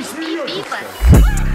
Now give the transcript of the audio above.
Ты серьезно? Ты